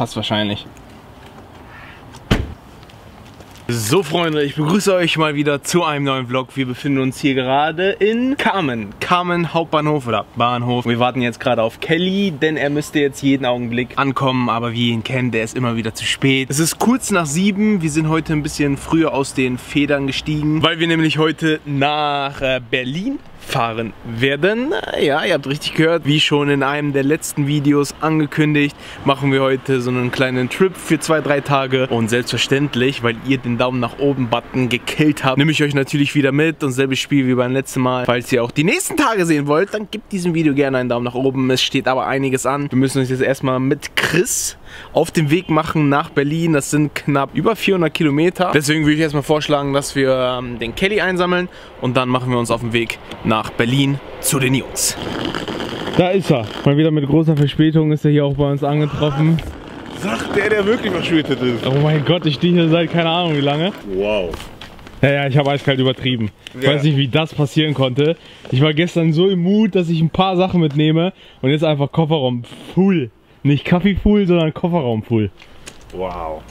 passt wahrscheinlich. So Freunde, ich begrüße euch mal wieder zu einem neuen Vlog. Wir befinden uns hier gerade in Carmen. Carmen Hauptbahnhof oder Bahnhof. Wir warten jetzt gerade auf Kelly, denn er müsste jetzt jeden Augenblick ankommen. Aber wie ihr ihn kennt, der ist immer wieder zu spät. Es ist kurz nach sieben. Wir sind heute ein bisschen früher aus den Federn gestiegen, weil wir nämlich heute nach äh, Berlin fahren werden. Ja, ihr habt richtig gehört, wie schon in einem der letzten Videos angekündigt, machen wir heute so einen kleinen Trip für zwei, drei Tage. Und selbstverständlich, weil ihr den Daumen nach oben Button gekillt habt, nehme ich euch natürlich wieder mit und selbes Spiel wie beim letzten Mal. Falls ihr auch die nächsten Tage sehen wollt, dann gebt diesem Video gerne einen Daumen nach oben. Es steht aber einiges an. Wir müssen uns jetzt erstmal mit Chris auf den Weg machen nach Berlin. Das sind knapp über 400 Kilometer. Deswegen würde ich erstmal vorschlagen, dass wir ähm, den Kelly einsammeln und dann machen wir uns auf den Weg nach Berlin zu den Jungs. Da ist er. Mal wieder mit großer Verspätung ist er hier auch bei uns angetroffen. Sagt der, der wirklich verspätet ist. Oh mein Gott, ich stehe hier seit keine Ahnung wie lange. Wow. Ja, ja, ich habe eiskalt übertrieben. Ich Ja. weiß nicht, wie das passieren konnte. Ich war gestern so im Mut, dass ich ein paar Sachen mitnehme und jetzt einfach Kofferraum full. Nicht Kaffee full, sondern Kofferraum full. Wow.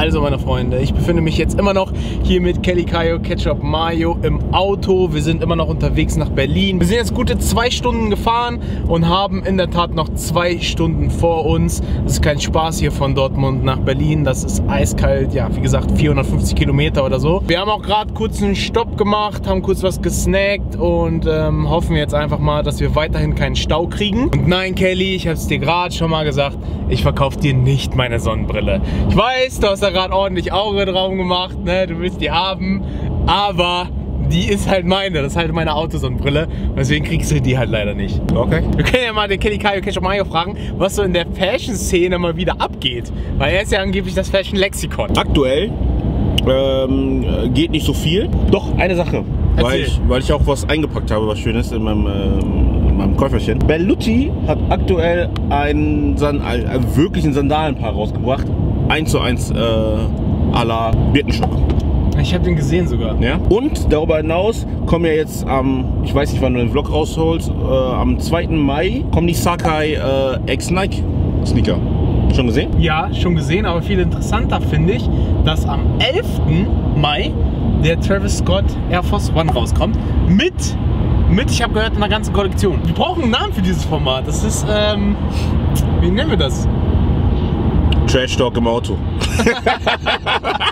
Also meine Freunde, ich befinde mich jetzt immer noch hier mit Kelly Kayo, Ketchup Mayo im Auto. Wir sind immer noch unterwegs nach Berlin. Wir sind jetzt gute zwei Stunden gefahren und haben in der Tat noch zwei Stunden vor uns. Das ist kein Spaß hier von Dortmund nach Berlin. Das ist eiskalt, ja wie gesagt 450 Kilometer oder so. Wir haben auch gerade kurz einen Stopp gemacht, haben kurz was gesnackt und ähm, hoffen jetzt einfach mal, dass wir weiterhin keinen Stau kriegen. Und nein Kelly, ich habe es dir gerade schon mal gesagt, ich verkaufe dir nicht meine Sonnenbrille. Ich weiß, du hast da gerade ordentlich Auge drauf gemacht, ne? du willst die haben, aber die ist halt meine, das ist halt meine Autosonnenbrille und deswegen kriegst du die halt leider nicht. Okay. Wir können ja mal den Kelly Kayo Ketchup Mayo fragen, was so in der Fashion-Szene mal wieder abgeht, weil er ist ja angeblich das Fashion-Lexikon. Aktuell ähm, geht nicht so viel. Doch, eine Sache. Weil ich, weil ich auch was eingepackt habe, was Schönes in meinem, ähm, in meinem Käuferchen. Bellucci hat aktuell ein, San ein, ein wirklichen Sandalenpaar rausgebracht. 1 zu 1 äh, à la Birkenstock. Ich habe den gesehen sogar. Ja? Und darüber hinaus kommen ja jetzt am, ich weiß nicht, wann du den Vlog rausholst, äh, am 2. Mai kommen die Sakai äh, X Nike Sneaker. Schon gesehen? Ja, schon gesehen, aber viel interessanter finde ich, dass am 11. Mai der Travis Scott Air Force One rauskommt. Mit, mit ich habe gehört, einer ganzen Kollektion. Wir brauchen einen Namen für dieses Format. Das ist, ähm, wie nennen wir das? Trash Talk im Auto.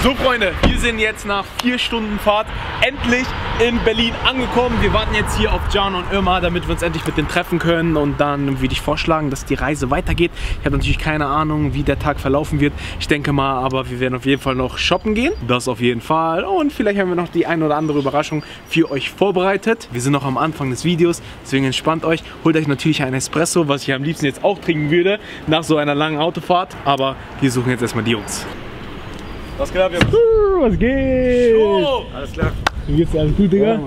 So Freunde, wir sind jetzt nach vier Stunden Fahrt endlich in Berlin angekommen. Wir warten jetzt hier auf Can und Irma, damit wir uns endlich mit denen treffen können und dann würde ich vorschlagen, dass die Reise weitergeht. Ich habe natürlich keine Ahnung, wie der Tag verlaufen wird. Ich denke mal, aber wir werden auf jeden Fall noch shoppen gehen. Das auf jeden Fall. Und vielleicht haben wir noch die ein oder andere Überraschung für euch vorbereitet. Wir sind noch am Anfang des Videos, deswegen entspannt euch. Holt euch natürlich einen Espresso, was ich am liebsten jetzt auch trinken würde, nach so einer langen Autofahrt. Aber wir suchen jetzt erstmal die Jungs. Was geht ab, Jungs? Was geht? Alles klar. Wie geht's dir? Alles gut, Digga?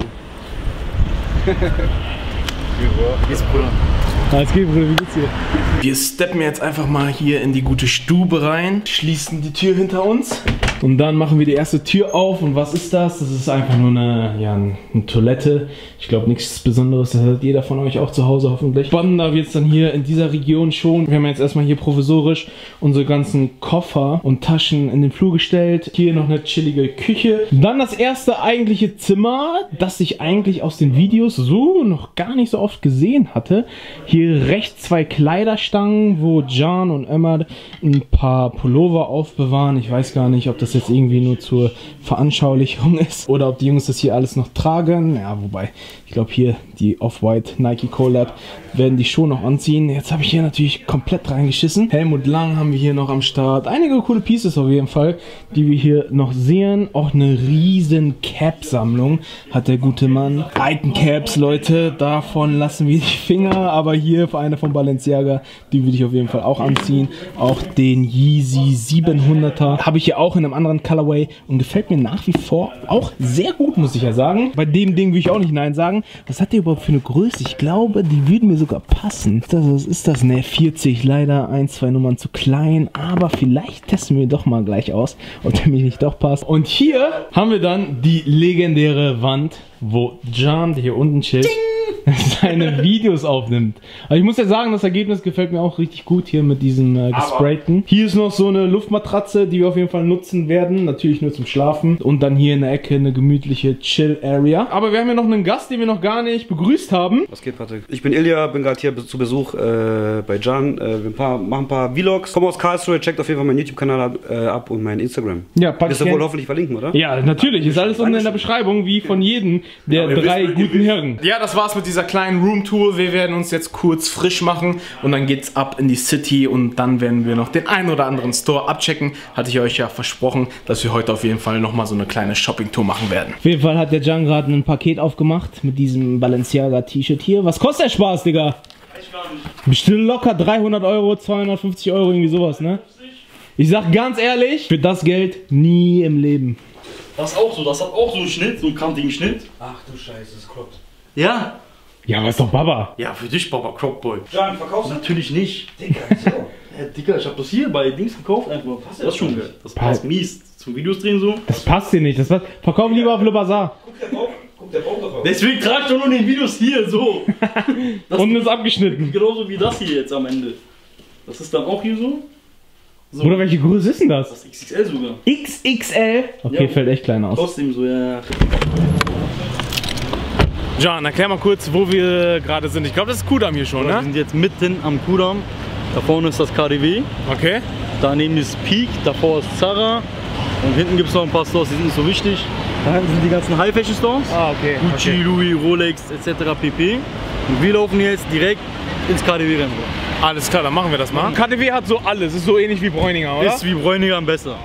Alles geht, Bruder, wie geht's dir? Wir steppen jetzt einfach mal hier in die gute Stube rein, schließen die Tür hinter uns und dann machen wir die erste Tür auf und was ist das? Das ist einfach nur eine, ja, eine Toilette. Ich glaube nichts Besonderes, das hat jeder von euch auch zu Hause hoffentlich. Spannender wird es dann hier in dieser Region schon. Wir haben jetzt erstmal hier provisorisch unsere ganzen Koffer und Taschen in den Flur gestellt. Hier noch eine chillige Küche. Dann das erste eigentliche Zimmer, das ich eigentlich aus den Videos so noch gar nicht so oft gesehen hatte. Hier rechts zwei Kleiderstangen, wo Jan und Emma ein paar Pullover aufbewahren. Ich weiß gar nicht, ob das jetzt irgendwie nur zur Veranschaulichung ist oder ob die Jungs das hier alles noch tragen. Ja, wobei, ich glaube hier die Off-White Nike Collab werden die schon noch anziehen. Jetzt habe ich hier natürlich komplett reingeschissen. Helmut Lang haben wir hier noch am Start. Einige coole Pieces auf jeden Fall, die wir hier noch sehen. Auch eine riesen Cap-Sammlung hat der gute Mann. Icon Caps, Leute, davon lassen wir die Finger. Aber hier für eine von Balenciaga, die würde ich auf jeden Fall auch anziehen. Auch den Yeezy 700er habe ich hier auch in einem anderen Colorway und gefällt mir nach wie vor auch sehr gut, muss ich ja sagen. Bei dem Ding würde ich auch nicht Nein sagen. Was hat der überhaupt für eine Größe? Ich glaube, die würden mir sogar passen. Das, was ist das? Ne, 40. Leider ein, zwei Nummern zu klein. Aber vielleicht testen wir doch mal gleich aus, ob der mir nicht doch passt. Und hier haben wir dann die legendäre Wand wo John, der hier unten chillt, seine Videos aufnimmt. Aber ich muss ja sagen, das Ergebnis gefällt mir auch richtig gut hier mit diesem äh, gesprayten. Hier ist noch so eine Luftmatratze, die wir auf jeden Fall nutzen werden. Natürlich nur zum Schlafen. Und dann hier in der Ecke eine gemütliche Chill-Area. Aber wir haben ja noch einen Gast, den wir noch gar nicht begrüßt haben. Was geht, Patrick? Ich bin Ilja, bin gerade hier zu Besuch äh, bei Jan. Äh, wir ein paar, machen ein paar Vlogs. Komm aus Karlsruhe, checkt auf jeden Fall meinen YouTube-Kanal ab, äh, ab und mein Instagram. Ja, pack Wirst du wohl hoffentlich verlinken, oder? Ja, natürlich. Ist alles unten in der Beschreibung, wie von jedem der drei wisst, guten Herren. Ja, das war's mit dieser kleinen Roomtour. Wir werden uns jetzt kurz frisch machen und dann geht's ab in die City und dann werden wir noch den einen oder anderen Store abchecken. Hatte ich euch ja versprochen, dass wir heute auf jeden Fall nochmal so eine kleine Shopping-Tour machen werden. Auf jeden Fall hat der Jan gerade ein Paket aufgemacht mit diesem Balenciaga T-Shirt hier. Was kostet der Spaß, Digga? Bestimmt locker 300 Euro, 250 Euro, irgendwie sowas, ne? Ich sag ganz ehrlich, für das Geld nie im Leben. Das ist auch so, das hat auch so einen Schnitt, so einen kantigen Schnitt. Ach du Scheiße, das kloppt. Ja. Ja, aber ist doch Baba. Ja, für dich, Papa Crocboy. Jan, verkaufst du? Natürlich nicht. Digga, so. Ja, Digga, ich hab das hier bei Dings gekauft einfach. Das ist schon geil. Das passt mies zum Videos drehen so. Das passt dir nicht. Das passt. Verkauf lieber auf Le Bazar. Guck, der Bauch, guck, der Bauch doch auf. Deswegen trag ich doch nur den Videos hier so. Das Unten ist abgeschnitten. genauso wie das hier jetzt am Ende. Das ist dann auch hier so. So. Oder welche Größe ist denn das? Das ist XXL sogar. XXL. Okay, Ja. fällt echt klein aus. Trotzdem so, ja. John, erklär mal kurz, wo wir gerade sind. Ich glaube, das ist Kudam hier schon, Wir sind jetzt mitten am Kudamm. Da vorne ist das KDW. Okay. Daneben ist Peak, davor ist Zara. Und hinten gibt es noch ein paar Stores, die sind nicht so wichtig. Da hinten sind die ganzen High-Fashion-Stores. Ah, okay. Gucci, Louis, Rolex etc. pp. Und wir laufen jetzt direkt ins KDW rein. Alles klar, dann machen wir das mal. KDW hat so alles. Ist so ähnlich wie Bräuninger, oder? Ist wie Bräuninger besser.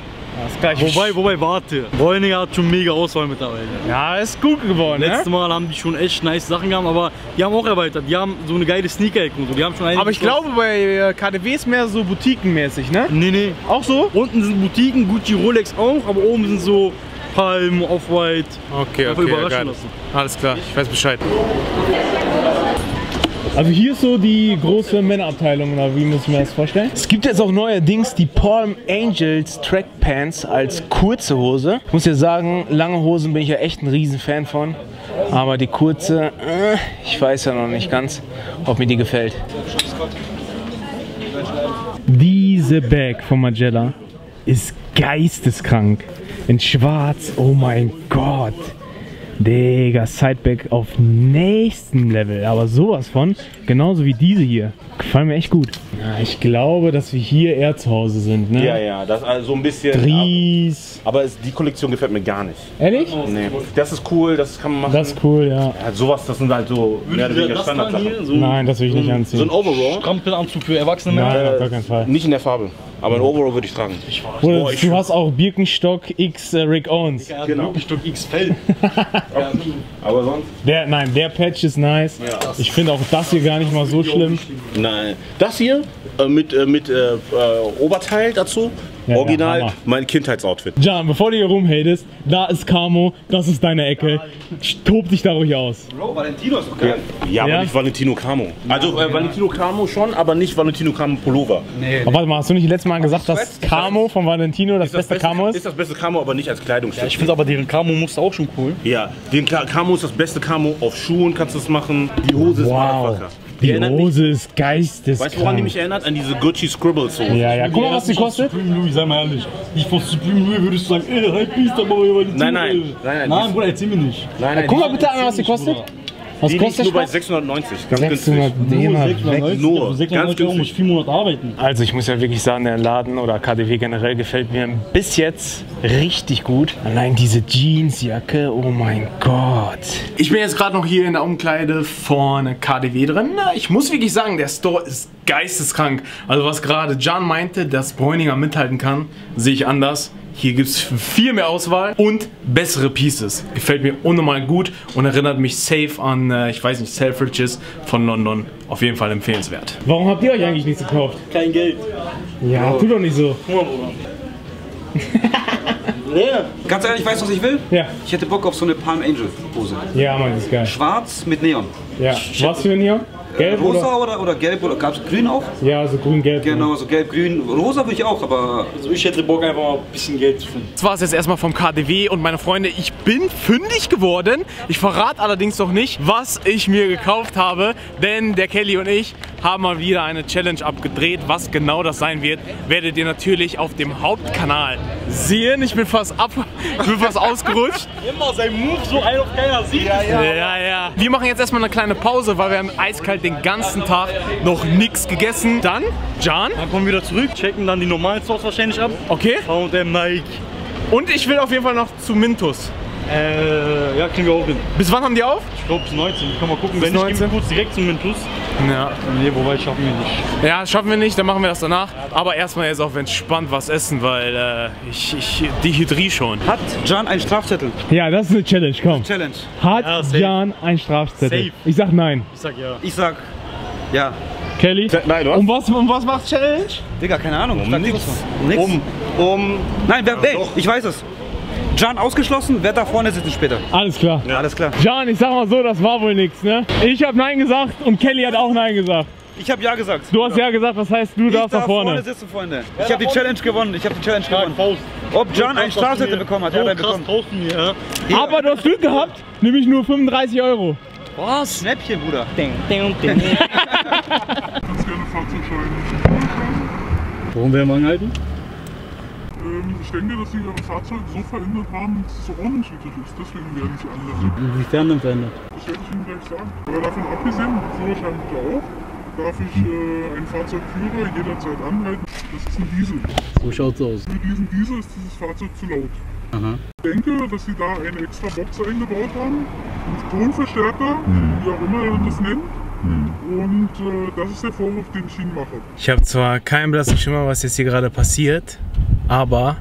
Wobei, wobei, warte. Bräuninger hat schon mega Auswahl mittlerweile. Ja, ist gut geworden, ne? Letztes Mal haben die schon echt nice Sachen gehabt, aber die haben auch erweitert. Die haben so eine geile Sneaker-Ecke und so. Die haben schon Aber ich glaube, bei äh, KDW ist mehr so boutiquenmäßig, ne? Nee, nee. Auch so? Unten sind Boutiquen, Gucci, Rolex auch, aber oben sind so Palm, Off-White. Okay, okay, überraschen geil. lassen. Alles klar, ich weiß Bescheid. Also hier ist so die große Männerabteilung, oder wie muss ich mir das vorstellen? Es gibt jetzt auch neuerdings die Palm Angels Track Pants als kurze Hose. Ich muss ja sagen, lange Hosen bin ich ja echt ein riesen Fan von. Aber die kurze, äh, ich weiß ja noch nicht ganz, ob mir die gefällt. Diese Bag von Magella ist geisteskrank. In schwarz, oh mein Gott. Digga, Sideback auf nächstem Level. Aber sowas von. Genauso wie diese hier. Gefallen mir echt gut. Ja, ich glaube, dass wir hier eher zu Hause sind, ne? Ja, ja, das ist also so ein bisschen. Dries. Aber es, die Kollektion gefällt mir gar nicht. Ehrlich? Nee. Das ist cool, das kann man machen. Das ist cool, ja. ja, sowas, das sind halt so mehr oder weniger Standardsachen. hier? So Nein, das will ich nicht So ein anziehen. Overall, Strampelanzug für erwachsene. Nein, auf gar keinen Fall. nicht in der Farbe, aber ein Overall würde ich tragen. Oder Boah, ich- du hast auch Birkenstock X äh, Rick Owens. Genau. wirklich Stück X Fell. Aber sonst? Der, nein, der Patch ist nice. Ich finde auch das hier gar nicht mal so schlimm. Nein. Das hier äh, mit, äh, mit äh, äh, Oberteil dazu, Ja, original ja, mein Kindheitsoutfit. Jan, bevor du hier rumhatest, da ist Camo, das ist deine Ecke. Tob dich da ruhig aus. Bro, Valentino ist doch geil. Ja, aber Ja? nicht Valentino Camo. Also äh, Valentino Camo schon, aber nicht Valentino Camo Pullover. Aber warte mal, hast du nicht letztes Mal gesagt, dass Camo von Valentino das, beste Camo ist? ist das beste Camo, aber nicht als Kleidungsstück. Ich finde aber deren Camo-Muster auch schon cool. Ja, den Camo ist das beste Camo. Auf Schuhen kannst du es machen. Die Hose ist Wow. Motherfucker. Die Hose ist geisteskrank. Weißt du, woran die mich erinnert? An diese Gucci Scribbles Hose. Ja, ja, guck mal, was die kostet. Supreme Louis, sei mal ehrlich. Nicht von Supreme Louis würdest du sagen, ey, Hype Beast, aber Valentino. Nein, nein. Nein, nein, Nein, die- Bruder, erzähl mir nicht. Nein, nein, Guck mal die- bitte einmal, was die kostet. Was die liegt kostet nur bei der Spaß? 690. Ganz 600 günstig. Nur mal 690, weg. nur. Für 690 Ganz Euro muss ich vier Monate arbeiten. Also ich muss ja wirklich sagen, der Laden oder KDW generell gefällt mir bis jetzt richtig gut. Allein diese Jeansjacke, oh mein Gott. Ich bin jetzt gerade noch hier in der Umkleide vorne KDW drin. Na, Ich muss wirklich sagen, der Store ist geisteskrank. Also was gerade John meinte, dass Bräuninger mithalten kann, sehe ich anders. Hier gibt es viel mehr Auswahl und bessere Pieces. Gefällt mir unnormal gut und erinnert mich safe an, äh, ich weiß nicht, Selfridges von London. Auf jeden Fall empfehlenswert. Warum habt ihr euch eigentlich nichts gekauft? Kein Geld. Ja, tu doch nicht so. Leer. Ganz ehrlich, weißt du, was ich will? Ja, Ich hätte Bock auf so eine Palm Angel Hose. ja, Mann, ist geil. Schwarz mit Neon. Ja, was für ein hier? Gelb Rosa oder, oder gelb oder gab es grün auch? Ja, so grün-gelb. Genau, so gelb, grün. Rosa würde ich auch, aber Also ich hätte Bock einfach mal ein bisschen Geld zu finden. Das war es jetzt erstmal vom KDW und meine Freunde, ich bin fündig geworden. Ich verrate allerdings noch nicht, was ich mir gekauft habe, denn der Kelly und ich haben mal wieder eine Challenge abgedreht. Was genau das sein wird, werdet ihr natürlich auf dem Hauptkanal sehen. Ich bin fast ab, ich bin fast ausgerutscht. Immer sein Move so ein auf keiner sieht. Ja, Ja, ja. Wir machen jetzt erstmal eine kleine Pause, weil wir haben eiskalt den ganzen Tag noch nichts gegessen. Dann, Jan, Dann kommen wir wieder zurück, checken dann die normalen Stores wahrscheinlich ab. okay. H&M, Nike. Und ich will auf jeden Fall noch zu Mintus. Äh, ja, kriegen wir auch hin. Bis wann haben die auf? Ich glaube bis 19. Ich kann mal gucken, Bis wenn nicht, gehen wir 19? kurz direkt zum Mintus. Ja. Nee, wobei schaffen wir nicht. Ja, schaffen wir nicht, dann machen wir das danach. Aber erstmal jetzt auch entspannt was essen, weil äh, ich, ich dehydriere schon. hat Can einen Strafzettel? Ja, das ist eine Challenge, komm. Challenge. Hat Ja. Jan ein Strafzettel? Safe. Ich sag nein. Ich sag ja. Ich sag, ja. Kelly? Nein, du hast Um was, um was macht Challenge? Digga, keine Ahnung. um. Um nix. Um, um, Nein, wer, ey, ich weiß es. Can ausgeschlossen, wer da vorne sitzt später. Alles klar. Alles klar. Jan, ich sag mal so, das war wohl nichts, ne? Ich habe nein gesagt und Kelly hat auch nein gesagt. Ich habe ja gesagt. Du hast ja gesagt, das heißt, du ich darfst darf da vorne. sitzen, Freunde. Ich habe die Challenge gewonnen. Ich habe die Challenge gewonnen. Faust. Ob Can einen Strafzettel bekommen hat, er so hat einen krass bekommen. mir, ja? Aber du hast Glück gehabt, nämlich nur 35 Euro. Was? Schnäppchen, Bruder. ganz gerne Fahrzeugschein. Warum werden wir angehalten? Ähm, ich denke, dass Sie Ihr Fahrzeug so verändert haben, dass es so ordnungswidrig ist. Deswegen werden Sie anlassen. Inwiefern denn verändert? Das werde ich Ihnen gleich sagen. Aber davon abgesehen, Führerschein bitte auch, darf ich äh, einen Fahrzeugführer jederzeit anhalten. Das ist ein Diesel. So schaut's aus. Für diesen Diesel ist dieses Fahrzeug zu laut. Ich denke, dass Sie da eine extra Box eingebaut haben, einen Tonverstärker, wie auch immer man das nennt. Und äh, das ist der Vorwurf, den ich Ihnen mache. Ich habe zwar keinen blassen Schimmer, was jetzt hier gerade passiert, aber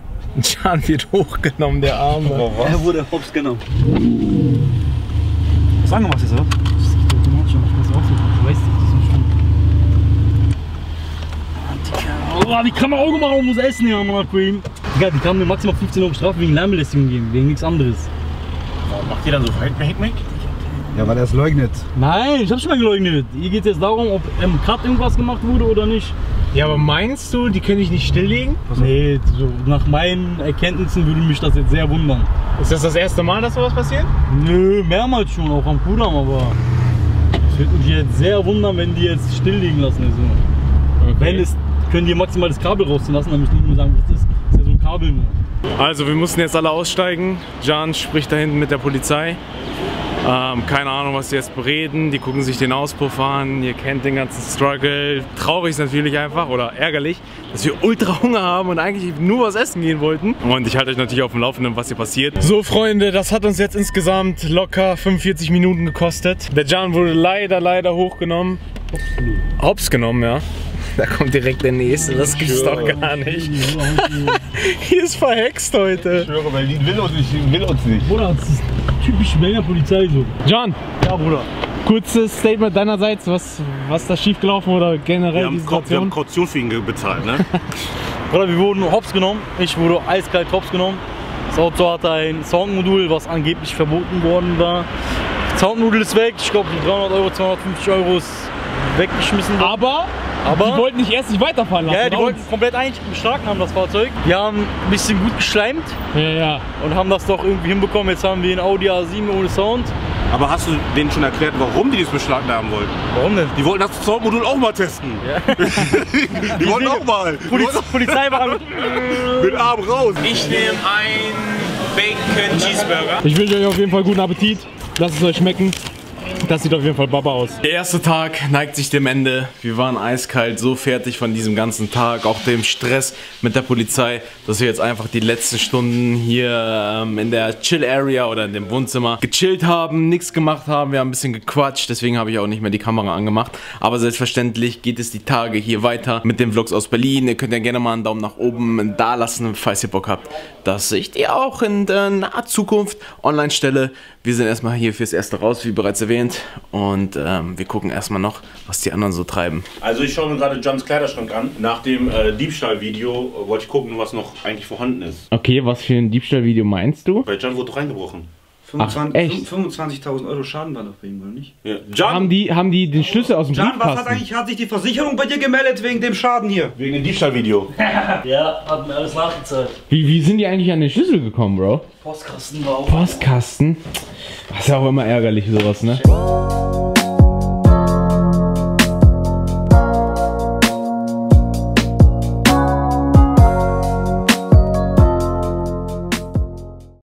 Jan wird hochgenommen, der Arme. Er wurde hops genommen. Was angemacht ist, oder? Oh, die kann man Augen machen und muss essen, ja, Mann, Cream. Digga, die kann mir maximal 15 Euro Strafe wegen Lärmbelästigung geben, wegen nichts anderes. macht ihr dann so Heckmeck? Ja, weil er es leugnet. Nein, ich hab's schon mal geleugnet. Hier geht es jetzt darum, ob im Cut irgendwas gemacht wurde oder nicht. Ja, aber meinst du, die können dich nicht stilllegen? Nee, so nach meinen Erkenntnissen würde mich das jetzt sehr wundern. Ist das das erste Mal, dass sowas passiert? Nö, mehrmals schon, auch am Kudamm, aber es würde mich jetzt sehr wundern, wenn die jetzt stilllegen lassen. Also. Wenn es, können die maximal das Kabel rausziehen lassen, dann müssen die nur sagen, was das ist. Das ist ja so ein Kabel nur. Also, wir mussten jetzt alle aussteigen. Jan spricht da hinten mit der Polizei. Ähm, keine Ahnung, was die jetzt bereden. Die gucken sich den Auspuff an. Ihr kennt den ganzen Struggle. Traurig ist natürlich einfach oder ärgerlich, dass wir ultra Hunger haben und eigentlich nur was essen gehen wollten. Und ich halte euch natürlich auf dem Laufenden, was hier passiert. So, Freunde, das hat uns jetzt insgesamt locker 45 Minuten gekostet. Der Jan wurde leider, leider hochgenommen. Hops genommen, ja. Da kommt direkt der nächste. Das gibt's doch gar nicht. Hier ist verhext heute. Ich schwöre, Berlin will uns nicht. Will uns nicht. Typisch Berliner Polizei so. John, Ja, Bruder. kurzes Statement deinerseits, was, was da schiefgelaufen oder generell Wir die haben, wir haben Kaution für ihn bezahlt, ne? Bruder, wir wurden hops genommen. Ich wurde eiskalt hops genommen. Das Auto hatte ein Soundmodul, was angeblich verboten worden war. Das Soundmodul ist weg. Ich glaube, 300 Euro, 250 Euro ist weggeschmissen worden. Aber, Aber die wollten nicht erst nicht weiterfahren lassen. ja, die wollten komplett eigentlich beschlagnahmen, das Fahrzeug. Die haben ein bisschen gut geschleimt Ja, ja. und haben das doch irgendwie hinbekommen. Jetzt haben wir einen Audi A7 ohne Sound. Aber hast du denen schon erklärt, warum die das beschlagnahmen wollten? Warum denn? Die wollten das Soundmodul auch mal testen. die wollten auch mal. Die Poliz wollten Polizei war mit mit Arm raus. Ich nehme ein Bacon Cheeseburger. Ich wünsche euch auf jeden Fall guten Appetit. Lasst es euch schmecken. Das sieht auf jeden Fall Baba aus. Der erste Tag neigt sich dem Ende. Wir waren eiskalt, so fertig von diesem ganzen Tag, auch dem Stress mit der Polizei, dass wir jetzt einfach die letzten Stunden hier ähm, in der Chill-Area oder in dem Wohnzimmer gechillt haben, nichts gemacht haben. Wir haben ein bisschen gequatscht, deswegen habe ich auch nicht mehr die Kamera angemacht. Aber selbstverständlich geht es die Tage hier weiter mit den Vlogs aus Berlin. Ihr könnt ja gerne mal einen Daumen nach oben da lassen, falls ihr Bock habt, dass ich die auch in der naher Zukunft online stelle. Wir sind erstmal hier fürs Erste raus, wie bereits erwähnt. Und ähm, wir gucken erstmal noch, was die anderen so treiben. Also ich schaue mir gerade Johns Kleiderschrank an. Nach dem äh, Diebstahlvideo äh, wollte ich gucken, was noch eigentlich vorhanden ist. Okay, was für ein Diebstahlvideo meinst du? Bei John wurde doch reingebrochen. 25 echt? 25.000 Euro Schaden war doch bei ihm, oder nicht? Ja. Haben John, die, haben die den Schlüssel aus dem Jan, was hat Briefkasten? eigentlich, hat sich die Versicherung bei dir gemeldet wegen dem Schaden hier? wegen dem Diebstahlvideo. Ja, hat mir alles nachgezahlt. Wie, wie sind die eigentlich an den Schlüssel gekommen, Bro? Postkasten war auch. Postkasten? Das ist ja auch immer ärgerlich, sowas, ne?